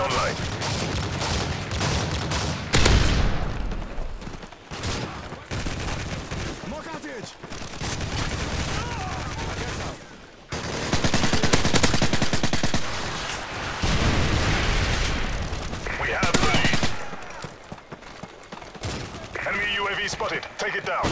online. More! We have the lead. Enemy UAV spotted. Take it down.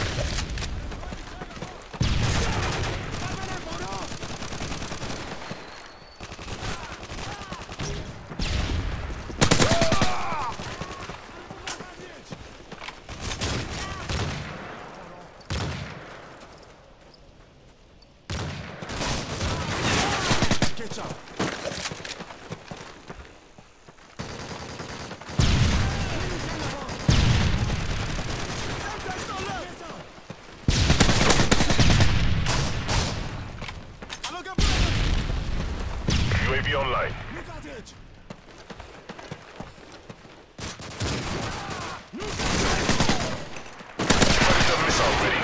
Get up! UAV online. Predator missile ready.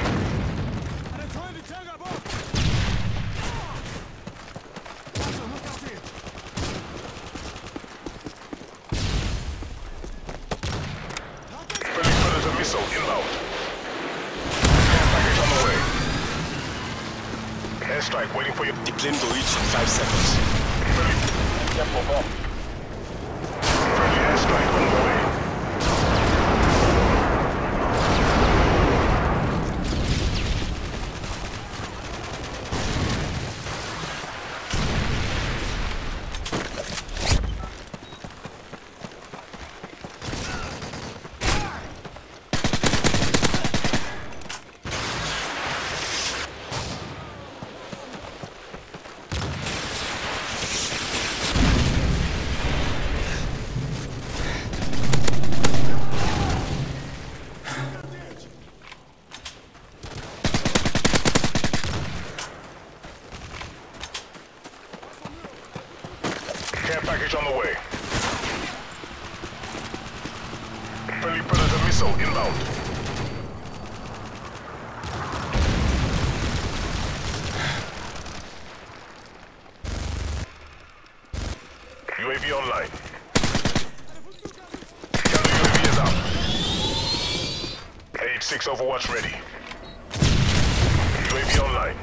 Friendly Predator missile inbound. Care package on the way. Airstrike waiting for you. The plane will reach in five seconds. Friendly. Friendly airstrike on the way. Care package on the way. Friendly Predator missile inbound. UAV online. Counter UAV is out. AH-6 Overwatch ready. UAV online.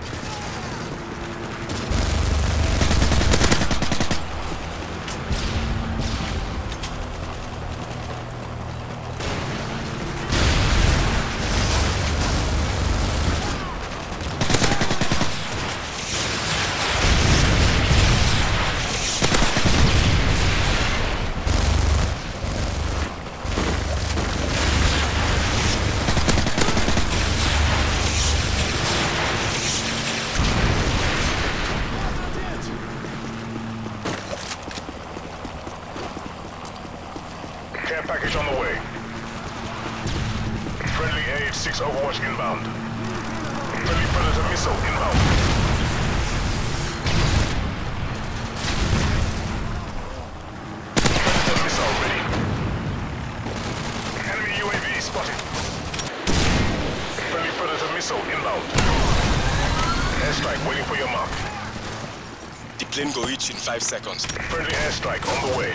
Care package on the way. Friendly AH-6 Overwatch inbound. Friendly Predator missile inbound. Predator missile. Enemy UAV spotted. Friendly Predator missile inbound. Airstrike waiting for your mark. The plane will reach in five seconds. Friendly airstrike on the way.